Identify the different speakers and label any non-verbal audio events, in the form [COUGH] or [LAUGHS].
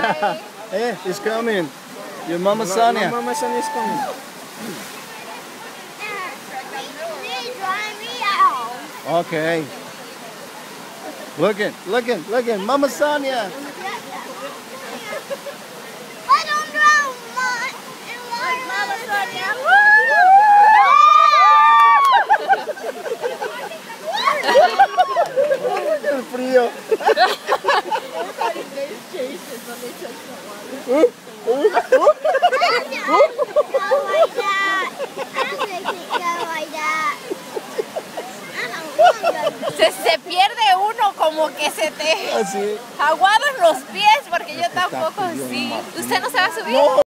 Speaker 1: hey, [LAUGHS] eh, he's coming. Your mama Sonia.
Speaker 2: My mama Sonia is coming.
Speaker 1: Okay. Looking, looking, looking. Mama Sonia. [LAUGHS]
Speaker 3: Mama Se, se pierde uno como que se te
Speaker 1: Así.
Speaker 3: aguadan los pies porque yo tampoco sí. ¿Usted no se va a subir?